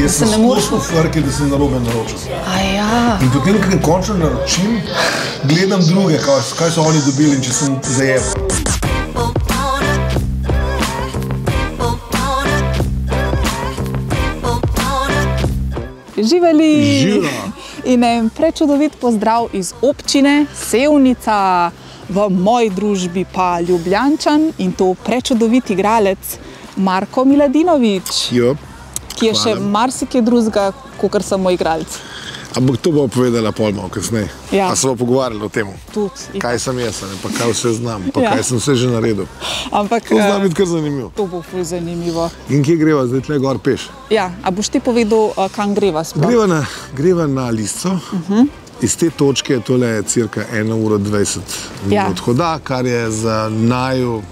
Jaz se sem ne moreš- skozi v frki, da sem narobe naročil. A ja. In potem, ko končno naročim, gledam druge, kaj, kaj so oni dobili in če sem zajel. Živeli! Živijo. In en prečudovit pozdrav iz občine Sevnica, v moji družbi pa Ljubljančan in to prečudovit igralec Marko Miladinovič, Jo. ki je še hvala. marsikaj drugega, kot samo igralec. Ampak to bo povedala pol malo kasneje. Ja. A smo pogovarjali o tem, Tudi. kaj sem jaz, ne, pa kaj vse znam, pa Ja. kaj sem vse že naredil. Ampak To zna eh, biti kar zanimivo. to bo ful zanimivo. In kje greva, zdaj tle gor peš? Ja, a boš ti povedal, eh, kam greva sploh? Greva na, greva na listo. Uh Mhm. -huh. Iz te točke je tole cirka 1 ura 20 Ja. minut hoda, kar je za naju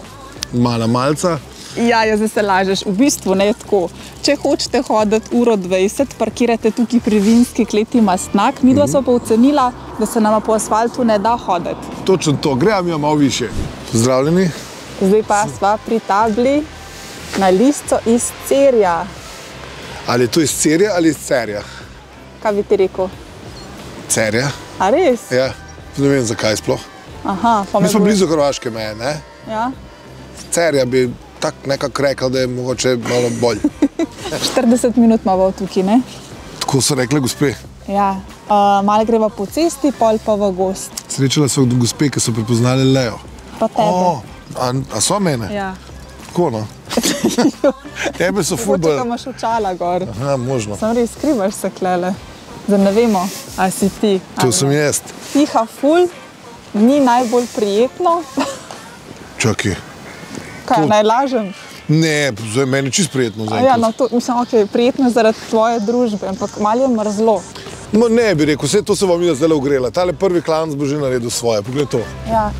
mala malca. Ja, ja, zdaj se lažeš. V bistvu ne tako. Če hočete hoditi uro 20, parkirate tukaj pri vinski kleti Mastnak, mi dva Mhm. smo pa ocenila, da se nam po asfaltu ne da hoditi. Točno to, greva mi malo više. Pozdravljeni. Zdaj pa sva pri tabli na listo iz Cerja. Ali je to iz Cerja ali iz Cerja? Kaj bi ti rekel? Cerja? A res? Ja, ne vem zakaj sploh. Aha, pa Mi smo blizu Hrvaške meje, ne? Ja. Cerja bi tako nekako rekel, da je mogoče malo bolj. 40 minut imamo tukaj, ne? Tako so rekle gospe. Ja. Uh, malo greva po cesti, pol pa v gost. Srečala so gospe, ki so prepoznali Leo. Pa tebe. O, a, a so mene? Ja. Tako no. Tebe so Mogoče, fulbol. ko imaš očala gor. Aha, možno. Sam res skrivaš se klele. Zdaj ne vemo, ali si ti. To sem jaz. Tiha ful, ni najbolj prijetno. Čakaj. Kaj To- je najlažje? Ne, zdaj meni je čist prijetno. Ja, zaenkrat. no, to, mislim, okay, prijetno je zaradi tvoje družbe, ampak malo je mrzlo. No, ne bi rekel, vse to se vam je zdaj ogrela. Tale prvi klan bo že naredil svoje. Poglej to. Ja.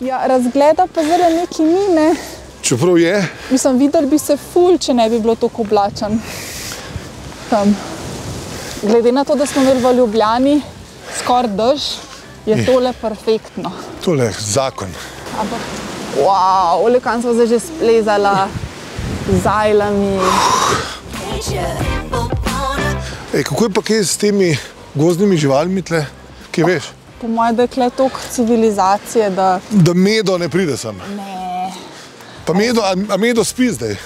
Ja, razgleda pa zelo neki mine. Čeprav je, Mislim, videl bi se ful, če ne bi bilo tako oblačen. Tam. Glede na to, da smo imeli v Ljubljani skoraj dež, je tole perfektno. tole je zakon. Ampak, wow, olekan smo zdaj že splezala z ajlami. Ej, kako je pa kaj s temi gozdnimi živalmi tle? Kaj veš? Po mojem, da je kle toliko civilizacije, da Da medo ne pride sem. ne. Pa medo, a, a medo spi zdaj.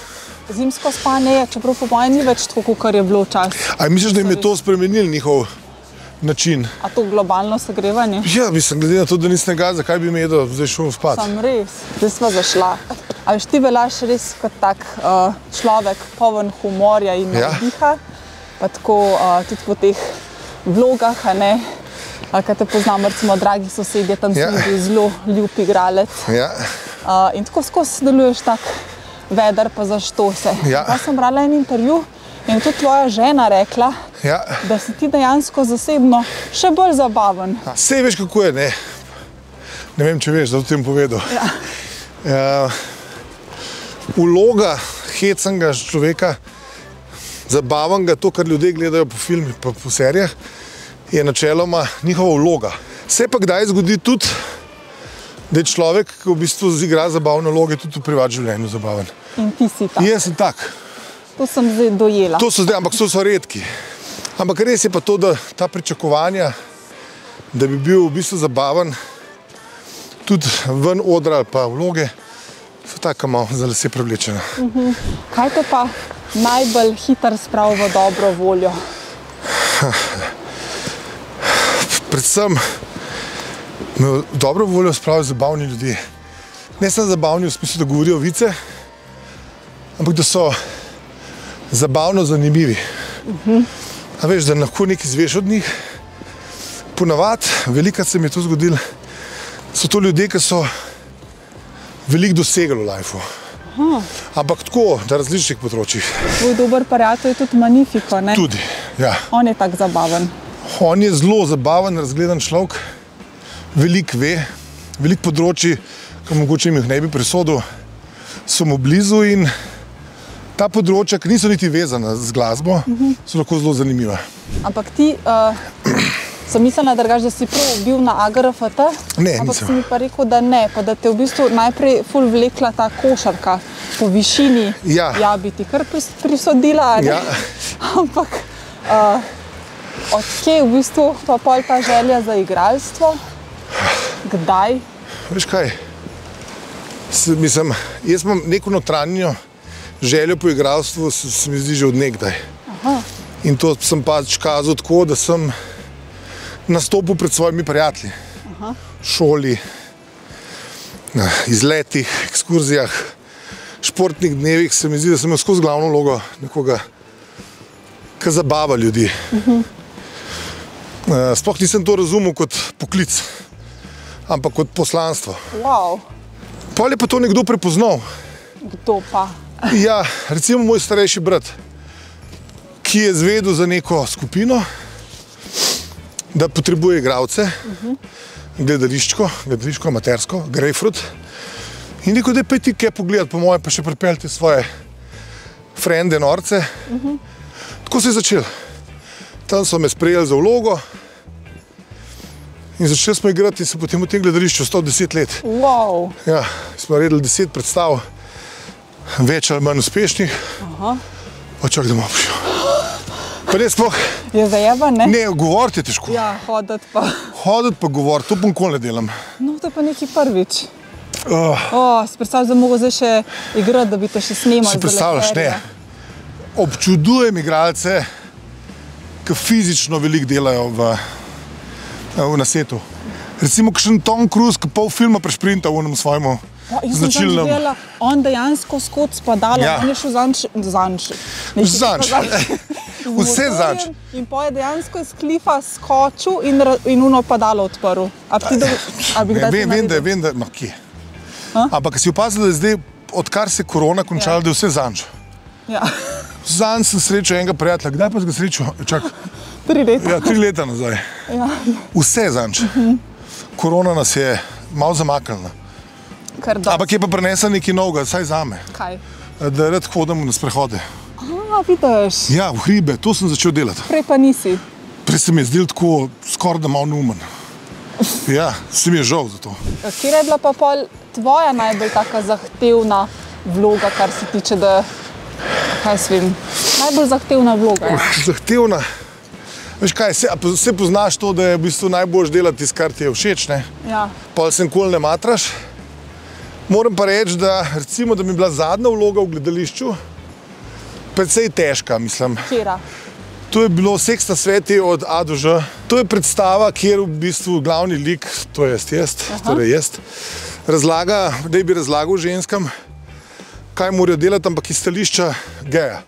Zimsko spanje je, čeprav po mojem ni več tako, kot je bilo včasih. A misliš, da jim je to spremenil njihov način? A to globalno segrevanje? Ja, mislim, glede na to, da ni snega, zakaj bi medo zdaj šel spat? Sam res, zdaj smo zašla. A veš, ti veljaš res kot tak uh, človek, poln humorja in Ja. navdiha. Pa tako uh, tudi po teh vlogah, a ne. Uh, Kaj te poznam, recimo, dragi sosedje, tam Ja. si bil zelo ljub igralec. Ja, Uh, in tako skozi deluješ tako vedar, pa zašto se. Ja. Pa sem brala en intervju in tudi tvoja žena rekla, ja. da si ti dejansko zasebno še bolj zabaven. Sej veš, kako je, ne? Ne vem, če veš, da to jim povedal. Ja. Uh, vloga hecanga človeka, zabavnega, to, kar ljudje gledajo po filmih, pa po serijah, je načeloma njihova vloga. Se pa kdaj zgodi tudi, da je človek, ki v bistvu igra zabavne vloge, tudi v privatnem življenju zabaven. In ti si tam. Jaz sem tak. To sem zdaj dojela. To so zdaj, ampak so, so redki. Ampak res je pa to, da ta pričakovanja, da bi bil v bistvu zabaven, tudi ven odra ali pa vloge, so tako malo za lase privlečene. Kaj te pa najbolj hitro spravi v dobro voljo? Predvsem me v dobro voljo spravijo zabavni ljudje. Ne samo zabavni v smislu, da govorijo vice, ampak da so zabavno zanimivi. A veš, da lahko nekaj izveš od njih. Ponavadi, velikrat se mi je to zgodilo, so to ljudje, ki so veliko dosegli v lifeu. Ampak tako, na različnih področjih. Tvoj dober prijatelj je tudi Magnifico, ne? Tudi. Ja. On je tako zabaven. On je zelo zabaven, razgledan človek, veliko ve, veliko področji, ki mogoče jim jih ne bi presodil, so mu blizu in ta področja, ki niso niti vezana z glasbo, uh -huh. so lahko zelo zanimiva. Ampak ti, uh, sem mislila, drugač, da si prav bil na AGRFT. Ne, ampak nisem. si mi pa rekel, da ne, pa da te v bistvu najprej ful vlekla ta košarka po višini. Ja. ja bi ti kar pris, prisodila. ne? Ja. Ampak uh, odkje je v bistvu pa pol ta želja za igralstvo? Kdaj? Veš kaj? S, mislim, jaz imam neko notranjo željo po igralstvu, se, se mi zdi že od nekdaj. Aha. In to sem pač kazal tako, da sem nastopil pred svojimi prijatelji. Aha. Šoli, na izletih, ekskurzijah, športnih dnevih se mi zdi, da sem imel skozi glavno vlogo nekoga, ki zabava ljudi. Uh -huh. Sploh nisem to razumel kot poklic, ampak kot poslanstvo. Wow. Pol je pa to nekdo prepoznal. Kdo pa? Ja, recimo moj starejši brat, ki je zvedel za neko skupino, da potrebuje igralce, uh -huh. gledališčko, gledališko, amatersko, grejpfrut. In rekel, da je ti kaj pogledati, po mojem, pa še pripeljati svoje frende, norce. Uh -huh. Tako se je začel. Tam so me sprejeli za vlogo in začeli smo igrati in se potem v tem gledališču 110 let. Wow. Ja, smo naredili deset predstav, več ali manj uspešnih. Očak, da imamo še. Pa ne sploh, Je zajeba, ne? ne, govoriti je težko. Ja, hoditi pa. Hoditi pa govoriti, to pa nikoli ne delam. No, to je pa neki prvič. Uh, Oh, si predstavljaš, da mogo zdaj še igrati, da bi te še snimali. si predstavljaš, ne. Občudujem igralce, ki fizično veliko delajo v, v nasetu. Recimo, kakšen Tom Cruise, ki pol filma prešprinta v enem svojemu Ja, sem zadnjič značilnem. videla, On dejansko skot spadalo, Ja. ja. on je šel zanč. zanč. Zanč. Vse zanč. In pa je dejansko iz klifa skočil in, in uno padalo odprl. A ti do, a bi kdaj vem, vem, da je, vem, da, no, kje. Ampak si opazil, da je zdaj, odkar se je korona končala, Ja. da je vse zanč. Ja. Zanj sem srečal enega prijatelja, kdaj pa sem ga srečal? Čak, Tri leta. ja, tri leta nazaj. Ja. Vse zanč. Korona nas je malo zamaknila. Kar da. Ampak je pa prenesla nekaj novega, saj za me, Kaj? da rad hodim na sprehode. A, vidiš, Ja, v hribe, to sem začel delati. prej pa nisi. Prej se mi je zdel tako skoraj da malo neumen. Ja, se mi je žal za to. Kje je bila pa pol tvoja najbolj taka zahtevna vloga, kar se tiče, da, kaj s vem, najbolj zahtevna vloga? Ja. Zahtevna. Veš kaj, se, a po- se poznaš to, da je v bistvu najboljš delati tisto, kar ti je všeč, ne? Ja. Pol se nikoli ne matraš. Moram pa reči, da, recimo, da mi je bila zadnja vloga v gledališču precej težka, mislim. Kjera? To je bilo Seksta sveti od A do Ž. To je predstava, kjer v bistvu glavni lik, to je jaz, torej jaz razlaga, da bi razlagal ženskam, kaj morajo delati, ampak iz stališča geja.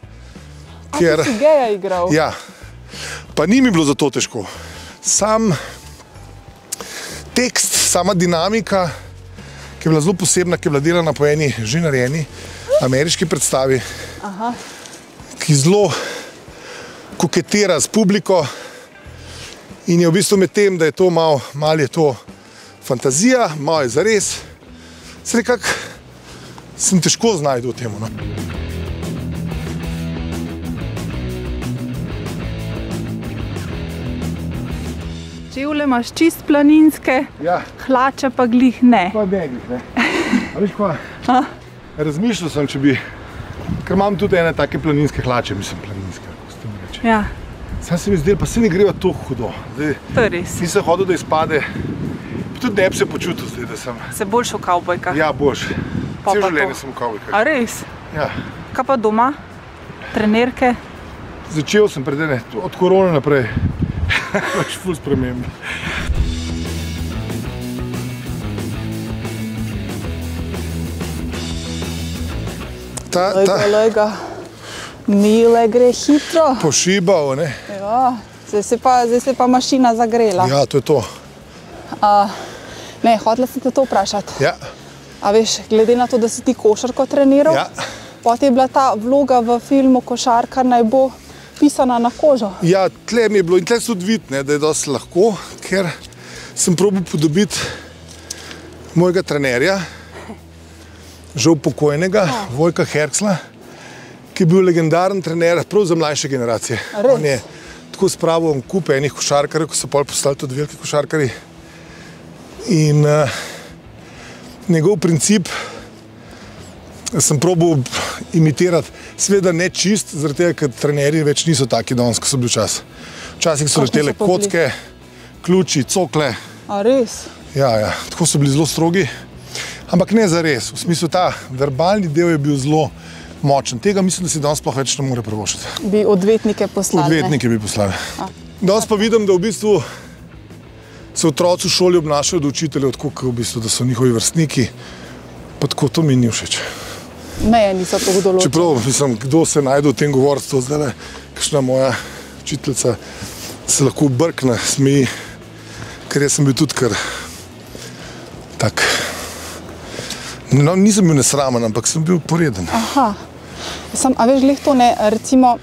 Ti si geja igral? Ja, pa ni mi bilo zato težko. Sam tekst, sama dinamika, ki je bila zelo posebna, ki je bila delana po eni že narejeni ameriški predstavi, Aha. ki zelo koketira s publiko in je v bistvu med tem, da je to malo, malo je to fantazija, malo je zares. Se nekako sem težko znajdu v tem. No. Čevlje imaš čist planinske, Ja. hlače pa glih ne. Pa ne, ne. A veš kva? Razmišljal sem, če bi, ker imam tudi ene take planinske hlače, mislim planinske, kako se temu reče. Ja, Sam se mi zdel, pa se ne greva tako hudo. Zdaj, to je res. nisem hodil, da izpade. Pa Tudi ne bi se počutil zdaj, da sem. Se boljš v kavbojkah. Ja, boš. Pa Cel pa življenje to. sem v kavbojkah. A res? Ja. Kaj pa doma? Trenerke? Začel sem pred ene, od korone naprej. Pač ful sprememb. Ta, Lega, ta lega. Mile gre hitro. pošibal, ne? Ja, zdaj se pa, zdaj se pa mašina zagrela. Ja, to je to. Ne, hotela sem te to vprašati. Ja, A veš, glede na to, da si ti košarko treniral, Ja. potem je bila ta vloga v filmu Košarka naj bo pisana na kožo. Ja, tle mi je bilo in tle se tudi vidi, ne, da je dosti lahko, ker sem probil podobiti mojega trenerja, žal pokojnega, Vojka Herksla, ki je bil legendaren trener prav za mlajše generacije. Res? On je tako spravil kup enih košarkarjev, ko so pol postali tudi veliki košarkari. In uh, njegov princip sem probil imitirati, seveda ne čist, zaradi tega, ker trenerji več niso taki danes, kot so bili včasih. Včasih so letele kocke, ključi, cokle. A res? Ja, ja, tako so bili zelo strogi, ampak ne za res. V smislu, ta verbalni del je bil zelo močen. Tega mislim, da si danes sploh več ne more privoščiti. Bi odvetnike poslali. Odvetnike bi poslali. Danes pa vidim, da v bistvu se otroci v šoli obnašajo do učiteljev tako, kot v bistvu, da so njihovi vrstniki. Pa tako to mi ni všeč. Meje niso tako določene. Čeprav, mislim, kdo se najde v tem govorstvu, zdaj le, kakšna moja učiteljica se lahko brkne, smeji, ker jaz sem bil tudi kar tak. No, nisem bil nesramen, ampak sem bil poreden. Aha. Sam, a veš, glih to ne, recimo,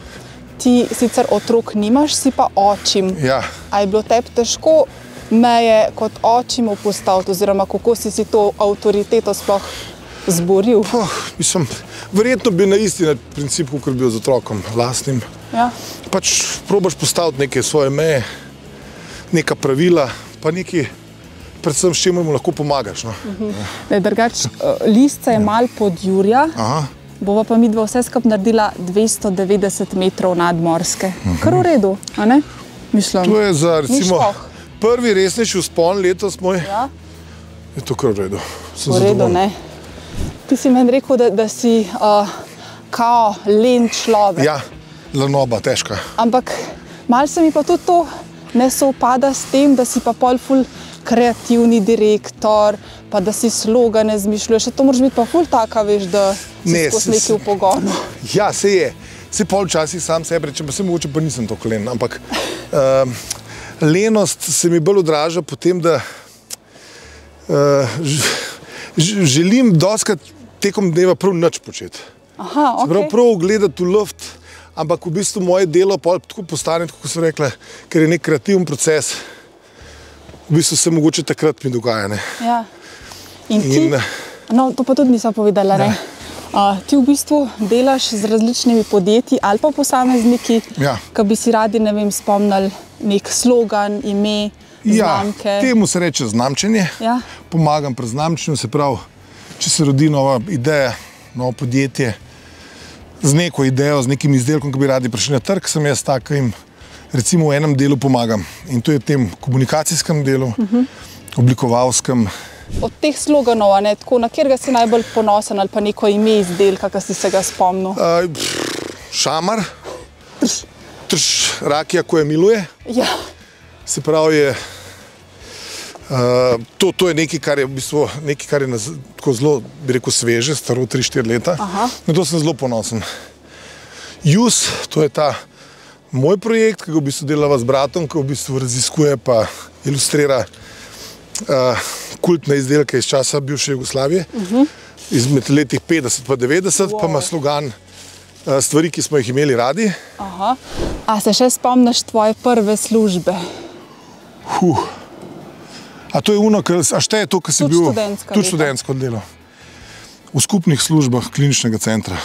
ti sicer otrok nimaš, si pa očim. Ja, A je bilo tebi težko meje kot očimu postaviti, oziroma kako si si to avtoriteto sploh zboril? oh, mislim, verjetno bi na isti na- princip, kot bi bil z otrokom, lastnim. Ja? Pač probaš postaviti neke svoje meje, neka pravila, pa nekaj, predvsem s čimer mu lahko pomagaš. No. Da, drugač, eh, Listca je mal pod Jurja, Aha. bova pa mi dva vse skupaj naredila 290 metrov nadmorske. Kar v redu, a ne? Mislim. To je za recimo, prvi resnejši vzpon letos moj. Ja, Je to kar v redu. Sem v redu, zadovoljen. ne. Ti si meni rekel, da, da si uh, kao len človek. Ja, lanoba, težka. Ampak mal se mi pa tudi to ne sovpada s tem, da si pa pol ful kreativni direktor, pa da si slogane zmišljuješ. To moraš biti pa ful taka, veš, da si Ne, skozi nekaj v pogonu. Ja, se je. Se pol včasih sam sebe rečem, pa se mogoče pa nisem tako len. Ampak um, lenost se mi bolj odraža po tem, da uh, želim doskrat tekom dneva prav nič početi. Aha, okay. prav gledati v luft, ampak v bistvu moje delo tako postane, kot so rekli, ker je nek kreativen proces. V bistvu se mogoče takrat mi dogaja. Ne? ja. In ti, In, no, to pa tudi nisem povedala. Ne? Uh, ti v bistvu delaš z različnimi podjetji ali pa posamezniki, Ja. ki bi si radi ne vem, spomnili nek slogan, ime, Ja, znamke. temu se reče znamčenje. Ja. Pomagam pri znamčenju, se pravi, če se rodi nova ideja, novo podjetje z neko idejo, z nekim izdelkom, ki bi radi prišli na trg, sem jaz tak, ki jim recimo v enem delu pomagam. In to je v tem komunikacijskem delu, uh. -huh. oblikovalskem. Od teh sloganov, ne, tako, na katerega si najbolj ponosen ali pa neko ime izdelka, ki si se ga spomnil. Uh, šamar, trš, rakija, ko je miluje. Ja. Se pravi, je, uh, to, to je nekaj, kar je, v bistvu, nekaj, kar je na, tako zelo, bi rekel, sveže, staro 3-4 leta. Aha. Na to sem zelo ponosen. Jus, to je ta moj projekt, ki ga v bistvu delava z bratom, ki v bistvu raziskuje in ilustrira uh, kultne izdelke iz časa bivše Jugoslavije, uh -huh. izmed letih 50 in 90, wow. pa ima slogan uh, stvari, ki smo jih imeli radi. Aha. A se še spomniš tvoje prve službe? Huh. A to je uno, kar, a šteje to, kar si Tudi bil študentska tudi študentsko delo. V skupnih službah kliničnega centra.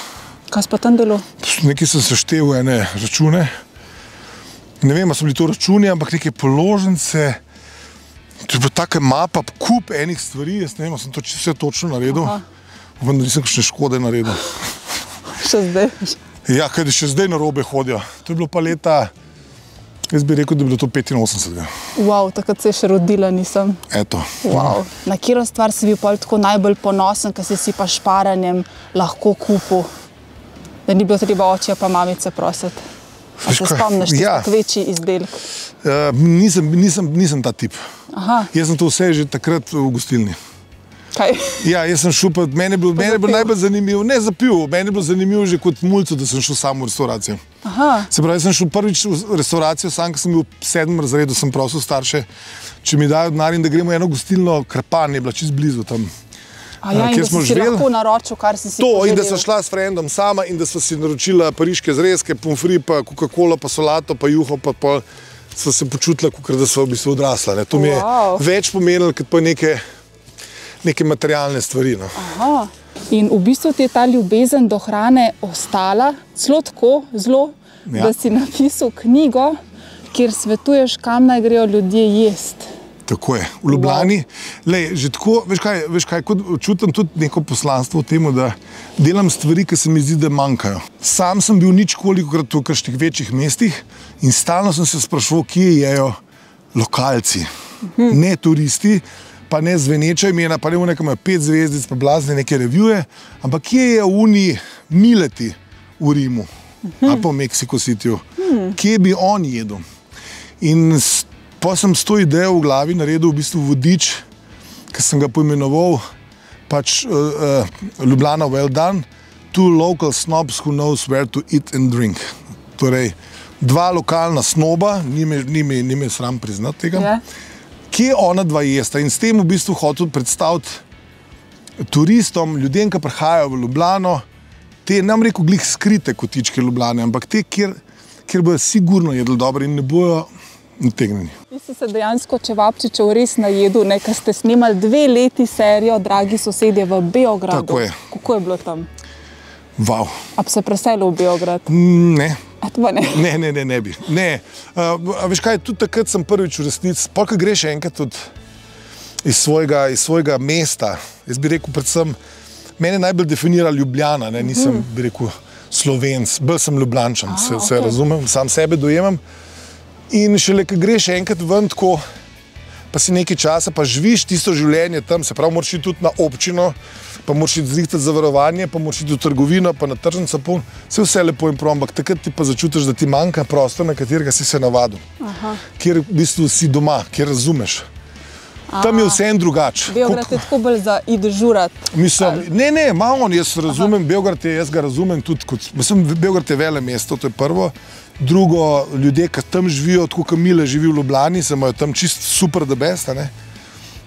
Kaj pa tam delal? Nekaj sem seštevil, ene račune. Ne vem, ali so bili to računi, ampak neke položnice. To je bila taka mapa, kup enih stvari, jaz ne vem, sem to čisto vse točno naredil. Vendar nisem kakšne škode naredil. Še zdaj. Ja, kaj še zdaj na robe hodijo. To je bilo pa leta, jaz bi rekel, da je bilo to 85. Wow, takrat se je še rodila, nisem. Eto. Wow. Na katero stvar si bil tako najbolj ponosen, ker si si pa šparanjem lahko kupil? Da ni bilo treba očija pa mamice prositi. Se spomniš, ja. ja. večji izdelek? Uh, nisem, nisem, nisem ta tip. Aha, Jaz sem to vse že takrat v gostilni. Kaj? Ja, jaz sem šel, meni je bilo, meni je zapil? najbolj zanimivo, ne za pivo, meni je bilo zanimivo že kot mulcu, da sem šel sam v restavracijo. Aha, Se pravi, sem šel prvič v restavracijo, sam, ko sem bil v sedmem razredu, sem prosil starše, če mi dajo denar in da gremo v eno gostilno, krpan je bila čist blizu tam. A ja, in kjer smo živeli? lahko naročil, kar si si To, in da sem šla s frendom sama in da sva si naročila pariške zrezke, pomfri, pa Coca-Cola, pa solato, pa juho, pa pol. Sva se počutila, kot da sva v bistvu odrasla. Ne. To mi je Wow. več pomenilo, kot pa neke neke materialne stvari. No. Aha. In v bistvu ti je ta ljubezen do hrane ostala zelo tako, zelo, Ja. da si napisal knjigo, kjer svetuješ, kam naj grejo ljudje jesti. Tako je. V Ljubljani, wow. lej, že tako, veš kaj, veš kaj, kot čutim tudi neko poslanstvo v tem, da delam stvari, ki se mi zdi, da manjkajo. Sam sem bil nič kolikokrat v kakšnih večjih mestih in stalno sem se spraševal, kje jejo lokalci, ne turisti. Pa ne zveneča imena, pa ne v nekem pet zvezdic, pa blazne neke revije, ampak kje je v Uniji mileti v Rimu ali pa v Mexico Cityju, kje bi on jedel. In pa sem s to idejo v glavi naredil v bistvu vodič, ki sem ga poimenoval pač uh, uh, Ljubljana Well Done, two local snobs who knows where to eat and drink. Torej, dva lokalna snoba, ni me, ni me, ni me sram priznati tega. Ja. Kje ona dva jesta in s tem v bistvu hotel predstaviti turistom, ljudem, ki prihajajo v Ljubljano, te nam reko glih skrite kotičke Ljubljane, ampak te, kjer, kjer bojo sigurno jedli dobro in ne bojo nategnjeni. Ti si se dejansko čevapčičev res najedel, nekaj ste snimali dve leti serijo, dragi sosedje v Beogradu. Tako je. Kako je bilo tam? Wow. A bi se preselil v Beograd? Ne, to pa ne. ne, ne, ne, ne bi. Ne. Uh, a veš kaj, tudi takrat sem prvič v resnici, polk greš enkrat od, iz, svojega, iz svojega mesta. Jaz bi rekel, predvsem, mene najbolj definira Ljubljana, ne? nisem bi rekel slovenc, bolj sem ljubljančan, se, se okej. razumem, sam sebe dojemam. In šele, ko greš enkrat ven, tako, pa si nekaj časa, pa živiš tisto življenje tam, se pravi, moraš iti tudi na občino, pa moraš iti zrihtati zavarovanje, pa moraš iti v trgovino, pa na tržnico, poln, vse, vse lepo in prav, ampak takrat ti pa začutiš, da ti manjka prostor, na katerega si se navadil, Aha. kjer v bistvu si doma, kjer razumeš. Tam je vse en drugače. Beograd je tako bolj za id žurat. Mislim, ne, ne, malo jaz razumem, Aha. Beograd je, jaz ga razumem tudi kot, mislim, Beograd je vele mesto, to je prvo. Drugo, ljudje, ki tam živijo, tako kot Mile živi v Ljubljani, se imajo tam čist super, da besta, ne.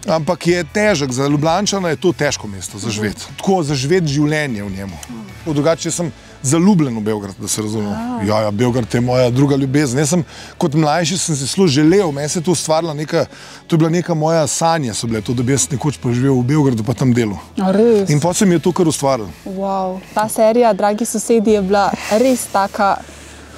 Ampak je težek, za Ljubljančana je to težko mesto za živeti. Tako za živeti življenje v njemu. V drugače sem zaljubljen v Beograd, da se razumemo. Ja, ja, Beograd je moja druga ljubezen. Jaz sem kot mlajši sem si zelo želel, meni se je to ustvarila neka, to je bila neka moja sanja, so bile to, da bi jaz nekoč poživel v Beogradu, pa tam res? In potem je to kar ustvaril. Wow. Ta serija, dragi sosedje, je bila res taka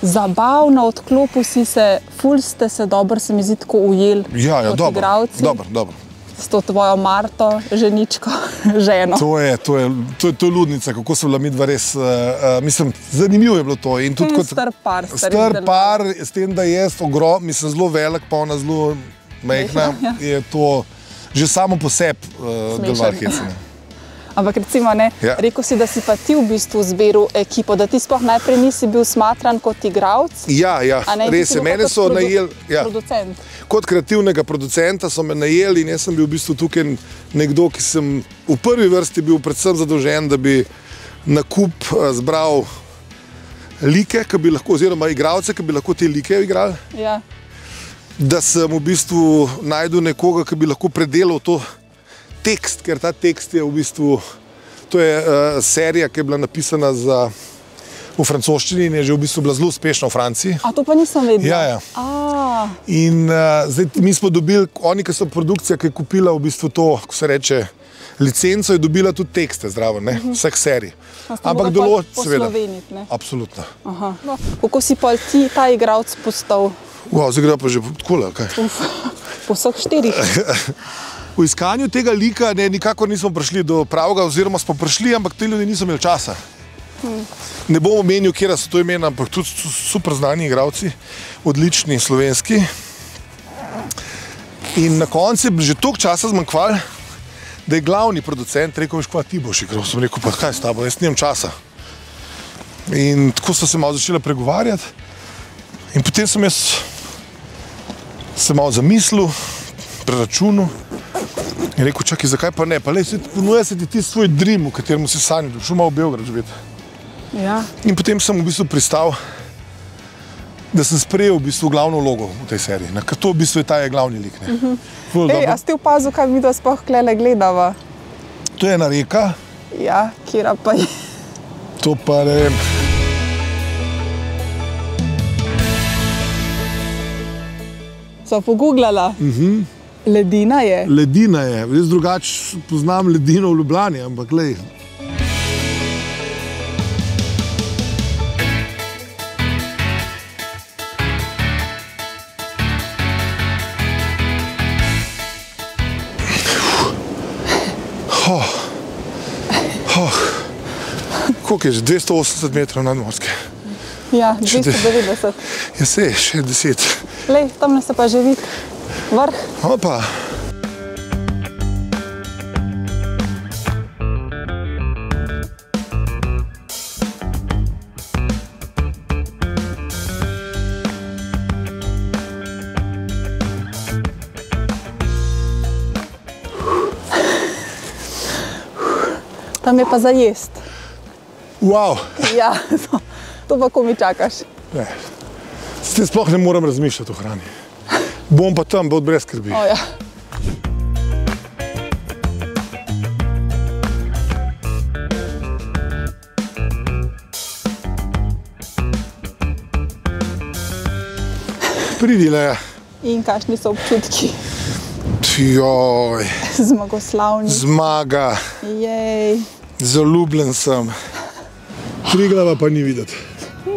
zabavna, odklopil si se, ful ste se dobro, se mi zdi tako ujeli. Ja, ja, dobro. igralci. Dobro, dobro. S to tvojo Marto, ženičko, ženo. To je, to, je, to, je, to je ludnica, kako so bila mi dva res. Uh, uh, mislim, zanimivo je bilo to. In tudi In kot star par Star par, s tem, da je ogrom, mislim, zelo velik, pa ona zelo majhna, ja. je to že samo po sebi uh, Smešno. delovalo hecno. Ampak recimo, ne, Ja. rekel si, da si pa ti v bistvu zbiral ekipo, da ti sploh najprej nisi bil smatran kot igralec. Ja, ja ne, res je. Mene so najeli. Ja. Producent. Kot kreativnega producenta so me najeli in jaz sem bil v bistvu tukaj nekdo, ki sem v prvi vrsti bil predvsem zadolžen, da bi na kup eh, zbral like, ki bi lahko, oziroma igralce, ki bi lahko te like igrali. Ja. Da sem v bistvu najdel nekoga, ki bi lahko predelal to tekst, ker ta tekst je v bistvu. To je uh, serija, ki je bila napisana za, v francoščini in je že v bistvu bila zelo uspešna v Franciji. A to pa nisem vedela. Ja, ja. A, In uh, zdaj mi smo dobili, oni, ki so produkcija, ki je kupila v bistvu to, ko se reče, licenco, je dobila tudi tekste zraven, ne, vseh serij. a ste Ampak mogli pol določ, seveda. Absolutno. Aha. No, Kako si pa ti ta igralec postal Wow, zdaj gre pa že tako, kaj. Uf, po vseh štirih? V iskanju tega lika ne, nikakor nismo prišli do pravega, oziroma smo prišli, ampak ti ljudje niso imeli časa. Ne bom omenil, kje so to imena, ampak tudi su- super znani igravci, odlični slovenski. In na koncu je že toliko časa zmanjkval, da je glavni producent rekel: kva ti boš igral. Sem rekel: Pa kaj s tabo, jaz nimam časa. In tako so se malo začeli pregovarjati. In potem sem jaz se malo zamislil, preračunal in rekel: Čakaj, zakaj pa ne? Pa le, ponuja se ti ti svoj dream, v katerem si sanjal, šel malo v Beograd živeti. Ja. In potem sem v bistvu pristal, da sem sprejel v bistvu glavno vlogo v tej seriji. Na, ker to v bistvu je ta je glavni lik. ne. Ful Ej, dobro. a ste opazili, kaj mi da sploh klele gledava? To je ena reka, Ja, kjer pa je. to pa ne vem. So pogooglala. Ledina je. Ledina je, jaz drugače poznam ledino v Ljubljani, ampak le. Oh. Oh. Koliko je že? 280 metrov nadmorske. Ja, Še de- 290. Ja, se še 10. Lej, tam se pa že vidi vrh. Opa. Tam je pa za jesti. Wow. Ja, to, to pa ko mi čakaš. Ne. S tem sploh ne morem razmišljati o hrani. Bom pa tam, bod brez skrbi. O, ja. Pridile, In kakšni so občutki, joj, zmagoslavni. zmaga, Jej. zaljubljen sem. Triglava pa ni videti.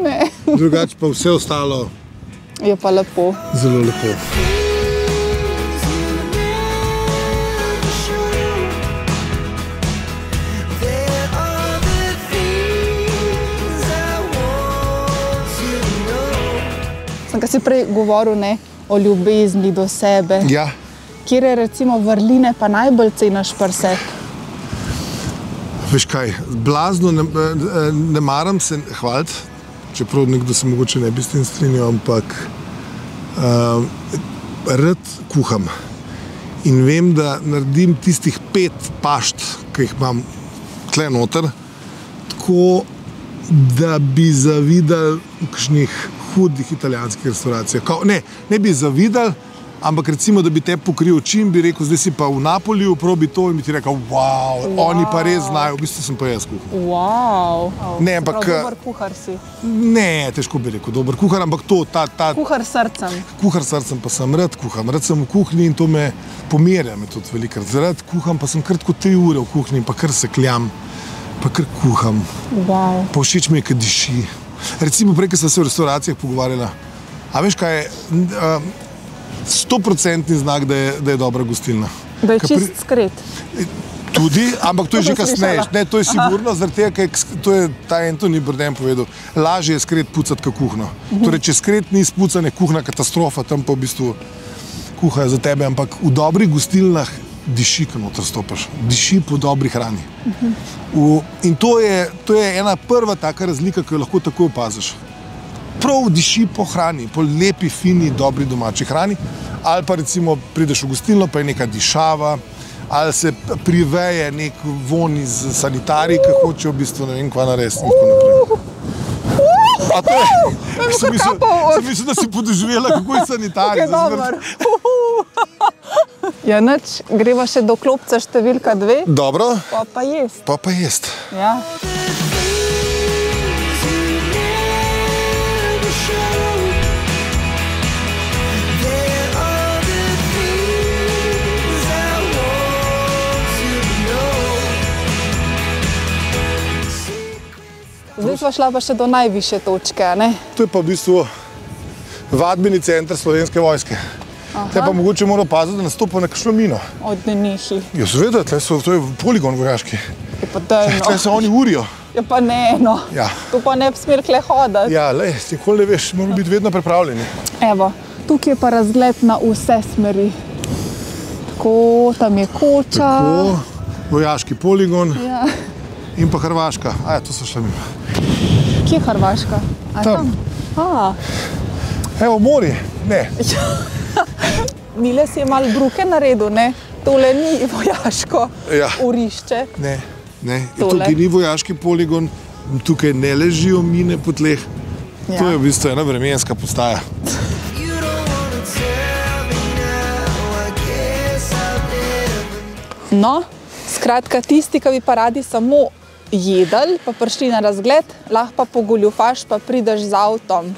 Ne. Drugače pa vse ostalo Je pa lepo. zelo lepo. Sem, kar si prej govoril ne, o ljubezni do sebe. Ja, Kje je recimo vrline pa najbolj ceniš prse? veš kaj, blazno ne, ne maram se hvaliti, čeprav nekdo se mogoče ne bi s tem strinjal, ampak uh, rad kuham. In vem, da naredim tistih pet pašt, ki jih imam tle noter, tako da bi zavidal v kakšnih hudih italijanskih restauracijah. Kao, ne, ne bi zavidal, ampak recimo, da bi te pokril in bi rekel, zdaj si pa v Napoliju, probi to in bi ti rekel, wow, wow. oni pa res znajo, v bistvu sem pa jaz kuhal. Wow. Ne, ampak, eh, dober kuhar si. Ne, težko bi rekel, dober kuhar, ampak to, ta, ta Kuhar srcem. kuhar srcem pa sem rad kuham, rad sem v kuhinji in to me pomirja, me tudi velikrat. Zaradi kuham pa sem kratko tri ure v kuhinji, pa kar se kljam, pa kar kuham. Wow. Pa všeč mi je, kad diši. Recimo, prej, ko smo se v restauracijah pogovarjali, a veš kaj je, stoprocentni znak, da je, da je dobra gostilna. Da je Ke čist skret. Tudi, ampak to je že kasneje. Ne, to je sigurno, zaradi tega, ker to je ta Antoni Brden povedal. Lažje je skret pucati, kot kuhno. Torej, če skret ni spucan, je kuhna katastrofa, tam pa v bistvu kuhajo za tebe, ampak v dobrih gostilnah diši, ko noter stopiš. Diši po dobri hrani. V, in to je, to je ena prva taka razlika, ki jo lahko tako opaziš. Prav diši po hrani, po lepi, fini, dobri domači hrani. Ali pa recimo prideš v gostilno, pa je neka dišava, ali se priveje nek von iz sanitarij, ki hočejo v bistvu ne vem, kva narediti. in tako naprej. A to je? Sem mislil, sem mislil, da si podoživela, kako je sanitarij. Dober. Ja, nič, greva še do klopca številka dve, Dobro, pa pa jest. pa pa jest. Ja. Zdaj smo šla pa še do najvišje točke. Ne? To je pa v bistvu vadbeni center slovenske vojske. Te pa mogoče moramo paziti, da nastopa na kakšno mino. Od nenehi. Ja, seveda, tle so, to je poligon vojaški. Je pa dejno. Tle se oni urijo. Je pa ne eno. Ja. Tu pa ne bi smel kle hoditi. Ja, le, nikoli ne veš, moramo biti vedno pripravljeni. Evo, tukaj je pa razgled na vse smeri. Tako, tam je koča. Tako, vojaški poligon Ja. In pa Hrvaška. A ja, to so šla mimo. Kje je Hrvaška? A Tam. A, Evo, mori. Ne, Mile si je malo bruke naredil, ne? Tole ni vojaško Ja. urišče. ne, ne. Tukaj ni vojaški poligon, tukaj ne ležijo mine po tleh. Ja. To je v bistvu ena vremenska postaja. No, skratka, tisti, ki bi pa radi samo jedli, pa prišli na razgled, lahko pa pogoljufaš, pa prideš z avtom.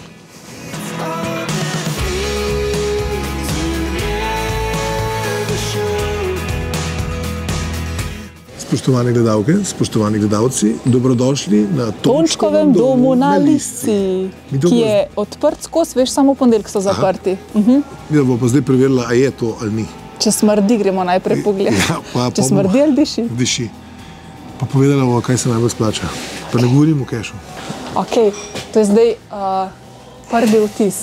Spoštovane gledalke, spoštovani gledalci, dobrodošli na Tončkovem domu, domu na Listi, ki je odprt skozi, veš, samo ponedeljk so zaprti. Uh -huh. Mi bomo pa zdaj preverili, ali je to ali ni. Če smrdi, gremo najprej pogledati. Ja, pa, Če smrdi, ali diši. Diši. Pa povedala bomo, kaj se najbolj splača. Pa ne govorim o kešu. Okay. To je zdaj uh, prvi vtis.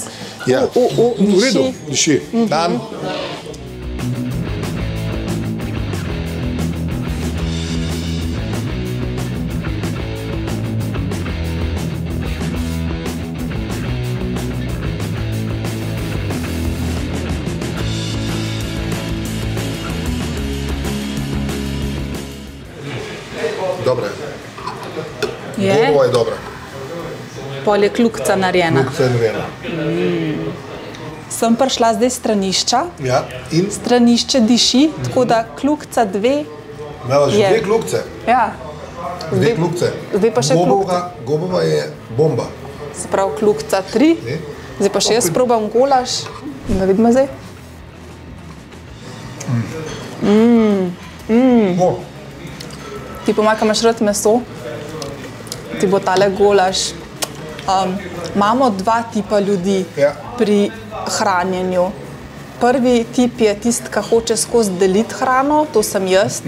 Ja. U, u, u, v redu, diši. diši. Pol je kljukca narejena. Vse je narejeno. Sem prišla zdaj s stranišča. Ja, in Stranišče diši, tako da kljukca dve. imela že Je. dve klukce. Ja. Dve klukce. zdaj pa še Gobova, Gobova je bomba. Se pravi, kljukca tri. Ne? Zdaj pa še jaz probam golaž. Da vidimo zdaj. Oh, Ti pomaga, imaš rad meso, ti bo tale golaž. Um, imamo dva tipa ljudi Ja. pri hranjenju. Prvi tip je tisti, ki hoče skozi deliti hrano, to sem jaz.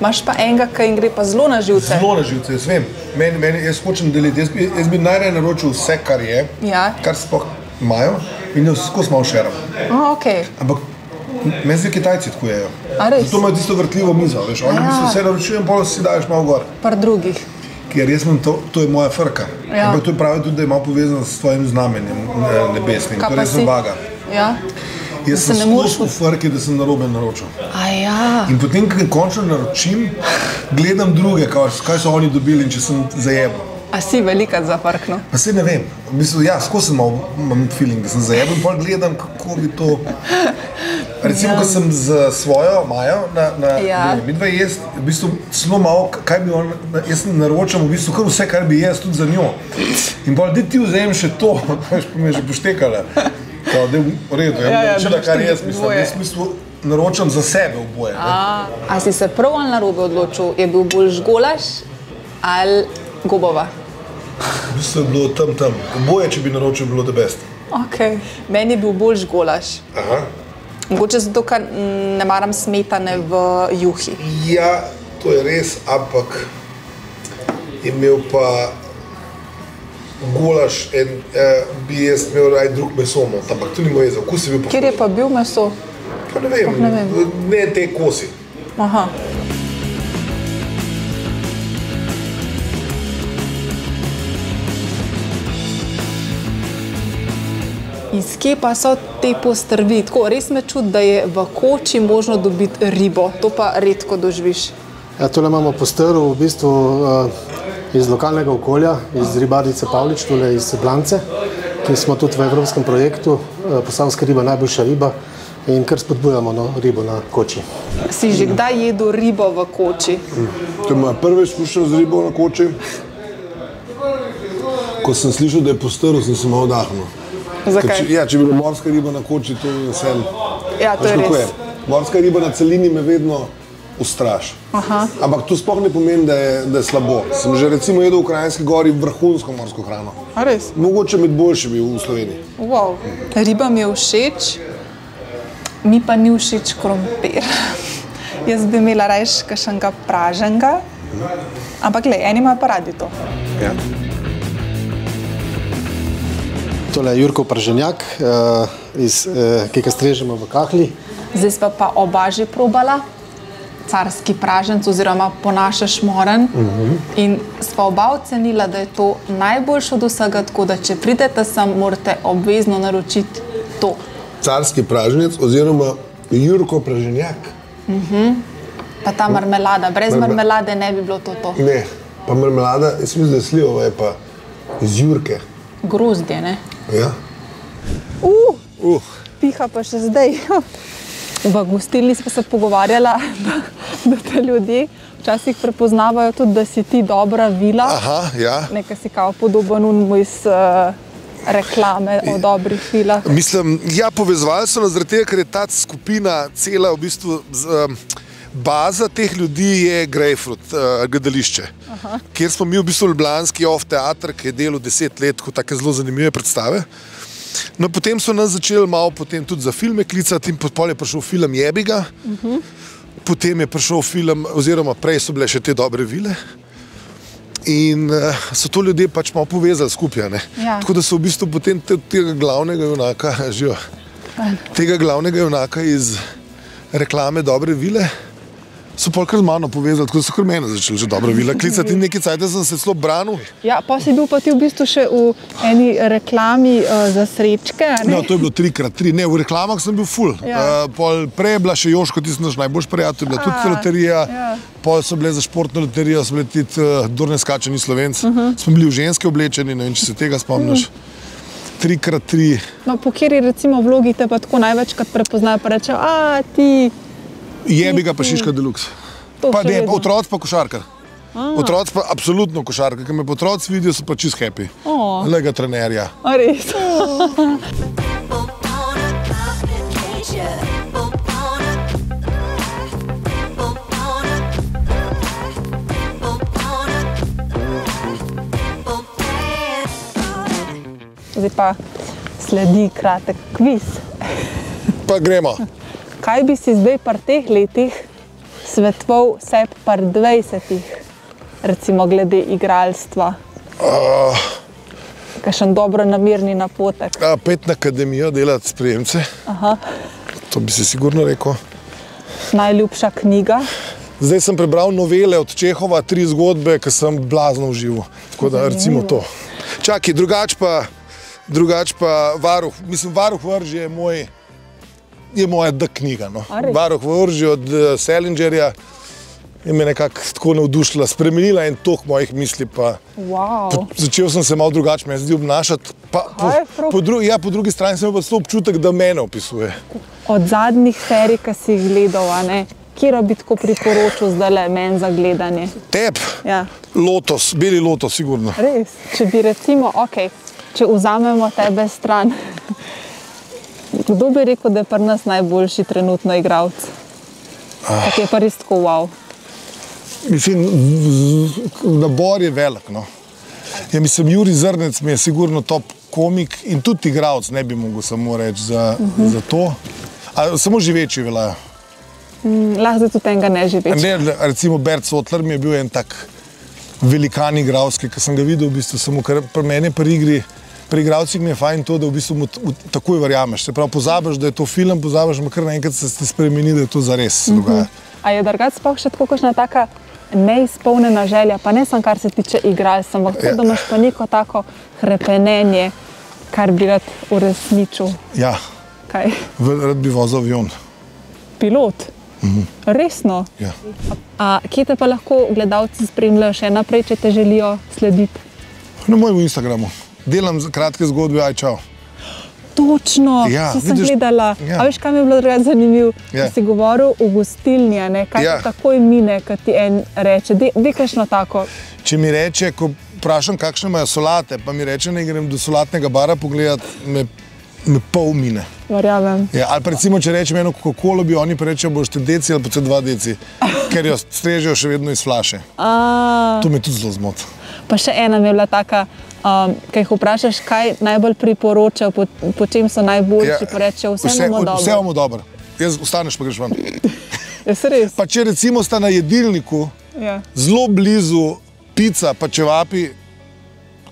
Imáš pa enega, ki jim gre pa zelo na živce. Zelo na živce, jaz vem. Meni, meni, jaz hočem deliti. Jaz bi, jaz bi najraje naročil vse, kar je, Ja. kar sploh imajo, in jaz skozi malo šeram. A, okay. Ampak meni se Kitajci tako jejo. A res? Zato imajo tisto vrtljivo mizo. Veš, oni Ja. vse naročujejo, in pol si daš malo gor. Par drugih. Ker jaz imam to, to je moja frka. Ja. Ampak to je pravi tudi, da je malo povezano s tvojim znamenjem nebesnim. Kaj pa Torej sem vaga. Ja. Jaz se sem ne moreš skozi v frki, da sem narobe naročil. A ja. In potem, ko končno naročim, gledam druge, kaj, kaj so oni dobili in če sem zajeben. A si velika zafrkno. Pa se ne vem, v bistvu, ja, skozi sem malo, imam feeling, da sem zajeben, pa gledam, kako bi to. Recimo, ja. ko sem z svojo Majo na, na Ja. mi dva jaz, v bistvu zelo malo, kaj bi on, jaz naročam v bistvu kar vse, kar bi jaz tudi za njo. In pa ti vzem še to, veš, pa me je že poštekala. Kao, da je v redu, ja, Ja, da da boš kar jaz mislim. Jaz v bistvu naročam za sebe oboje. A, a si se prav ali narobe odločil? Je bil bolj golaž ali gobova? V bistvu je bilo tam tam. Oboje, če bi naročil, bi bilo the best. Okay. Meni je bil bolj golaž. Aha. Mogoče zato, ker mm, ne maram smetane v juhi. Ja, to je res, ampak imel pa golaž, en, eh, bi jaz imel raj drug meso, not, ampak to ni moj okus je bil pa. Kjer je pa bil meso? Pa ne vem, ne vem. ne te kosi. Aha. Iz kje pa so te postrvi? Tako, res me čudi, da je v koči možno dobiti ribo. To pa redko doživiš. Ja, tole imamo postrv v bistvu uh, iz lokalnega okolja, iz ribarice Pavlič, tole iz Blance, ki smo tudi v evropskem projektu uh, Posavska riba najboljša riba in kar spodbujamo no, ribo na koči. Si že kdaj jedel ribo v koči? To je moja prva izkušnja z ribo na koči. Ko sem slišal, da je postrl, sem se malo vdahnil. Ker Zakaj? Če, ja, če bi bila morska riba na koči, to je vse. Ja, to je kako res. Morska riba na celini me vedno ustraši. Ampak to sploh ne pomeni, da je, da je slabo. Sem že recimo jedel v Krajinski gori vrhunsko morsko hrano. A res? Mogoče med boljšimi v Sloveniji. Wow. Riba mi je všeč, mi pa ni všeč krompir. Jaz bi imela raje kakšnega praženega, ampak le, eni imajo pa radi to. Ja. Tole je Jurko Prženjak, uh, iz, uh, ki ga strežemo v kahli. Zdaj sva pa oba že probala, carski praženc oziroma po naše šmoren. Uh -huh. In sva oba ocenila, da je to najboljše od vsega, tako da če pridete sem, morate obvezno naročiti to. Carski praženec oziroma Jurko praženjak. Pa ta marmelada, brez Marme- marmelade ne bi bilo to to. Ne, pa marmelada, jaz mislim, da je slivova, je pa iz Jurke. Grozdje, ne? Ja. Uh, Uh. piha pa še zdaj. V gostilni smo se pogovarjali, da, da te ljudje včasih prepoznavajo tudi, da si ti dobra vila. Aha, ja. Nekaj si kao podoben unmu iz uh, reklame o dobrih vilah. Mislim, ja, povezovali so nas zaradi tega, ker je ta skupina cela v bistvu z, um, baza teh ljudi je Greyfruit, uh, gledališče, Aha. kjer smo mi v bistvu Ljubljanski off teater, ki je delal deset let, kot tako zelo zanimive predstave. No, potem so nas začeli malo potem tudi za filme klicati in potem je prišel film Jebiga, uh -huh. potem je prišel film, oziroma prej so bile še te dobre vile. In uh, so to ljudje pač malo povezali skupaj. Ja. Tako da so v bistvu potem te, tega glavnega junaka, živijo, tega glavnega junaka iz reklame Dobre vile. So pa kar z mano povezali, tako da so kar mene začeli že dobro vila klicati in nekaj cajt sem se celo branil. Ja, pa si bil pa ti v bistvu še v eni reklami uh, za srečke. ne? No, to je bilo trikrat tri. Ne, v reklamah sem bil full. Ja. Uh, pol prej je bila še Joško, ti si naš najboljši prijatelj, bila tudi A, loterija. ja. Pol so bile za športno loterijo, so bile tudi uh, Dorne skačeni slovenci. Uh Mhm. -huh. Smo bili v ženske oblečeni, ne vem, če se tega spomniš. Trikrat tri. No, po kateri recimo vlogi te pa tako največkrat prepoznajo, pa rečejo, a ti. Jebi ga pa Šiška Deluxe. Pa ne, pa otroci pa košarkar. Otroci pa absolutno košarkar, ker me otroci vidijo, so pa čist happy. O. Lega trenerja. A res. Zdaj pa sledi kratek kviz. Pa gremo. Kaj bi si zdaj pri teh letih svetoval sebi pri 20, recimo glede igralstva? Uh, Kakšen dobro namirni napotek. a, pet na akademijo delati spremce. Aha. To bi si sigurno rekel. Najljubša knjiga. Zdaj sem prebral novele od Čehova, tri zgodbe, ki sem blazno užival. Tako da recimo to. Čakaj, drugač pa, drugač pa varuh, mislim, varuh vrži je moj. Je moja D knjiga. No. Varuh vrži od uh, Selingerja je me nekako tako navdušila, spremenila in toh mojih misli. Pa, Wow. Začel sem se malo drugače, me zdi obnašati. Pa, po, po, dru, ja, po drugi strani sem pa celo občutek, da mene opisuje. Od zadnjih serij, ki si jih gledal, ne, kjer bi tako priporočil zdaj le meni za gledanje? Tep, Ja. lotos, beli lotos, sigurno. Res, če bi recimo, okay, če vzamemo tebe stran, kdo bi rekel, da je pri nas najboljši trenutno igralec? Ki je pa res tako wow. Mislim, nabor je velik. No. Ja, mislim, Juri Zrnec mi je sigurno top komik in tudi igralec, ne bi mogel samo reči za, uh -huh. za to. A, samo živeči veljajo. Mm, Lahko tudi enega ne živi. Ne, recimo Bert Sotler mi je bil en tak velikan igralski, ki sem ga videl v bistvu samo, ker pri meni pri igri. Pri igralcih mi je fajn to, da v bistvu mu takoj verjameš. Se pravi, pozabiš, da je to film, pozabiš, ma kar naenkrat se ti spremeni, da je to zares se dogaja. A je drugače sploh še tako kakšna taka neizpolnjena želja, pa ne samo kar se tiče igralstva, ampak tudi, Ja. da imaš pa neko tako hrepenenje, kar bi rad uresničil. Ja, Kaj? v- rad bi vozil avion. Pilot. Resno. Ja. A, kje te pa lahko gledalci spremljajo še naprej, če te želijo slediti? Na mojem Instagramu. Delam kratke zgodbe, aj čau. Točno, Ja, si sem vidiš, gledala. ja. A veš, kaj mi je bilo drugače zanimivo? Ja. Si govoril o gostilni, ne? kaj Ja. takoj mine, kad ti en reče, da je kašno tako. Če mi reče, ko vprašam, kakšne imajo solate, pa mi reče, ne grem do solatnega bara pogledat, me, me pol mine. Verjamem. Ja, ali pa recimo, če rečem eno Coca-Colo, bi oni pa reče, boš te deci ali pa te dva deci, ker jo strežejo še vedno iz flaše. A, To me tudi zelo zmot. pa še ena mi je bila taka, um, ki jih vprašaš, kaj najbolj priporočajo, po, po čem so najboljši, ja. pa rečejo, vse, vse imamo dobro. Vse imamo dobro. Jaz ostaneš pa greš. Je res? Pa če recimo sta na jedilniku, Ja. zelo blizu pica, pa če vapi,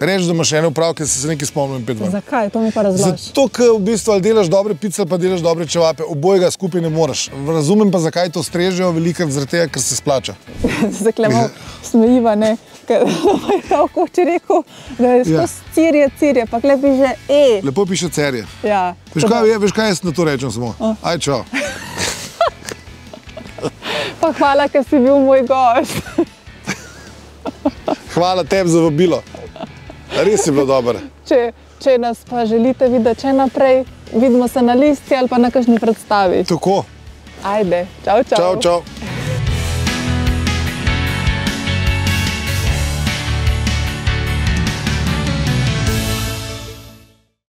reči, da imaš eno upravke, se, se nekaj spomnim pet. Zakaj? To mi pa razloži. Zato, ker v bistvu ali delaš dobre pice, pa delaš dobre čevape, obojega skupaj ne moreš. Razumem pa, zakaj to strežejo, veliko zaradi tega, ker se splača. Malo smejiva, ne? Ker je če rekel, da je Ja. skozi cirje, cirje, pa klepi že e. Lepo piše cerje. Ja. Veš kaj, je, veš, kaj jaz na to rečem samo? Aj, čau. Pa hvala, ker si bil moj gost. Hvala tebi za vabilo. Res je bilo dobro. Če, če nas pa želite videti še naprej, vidimo se na listi ali pa na kakšni predstavi. Tako. Ajde, čau, čau. Čau, čau.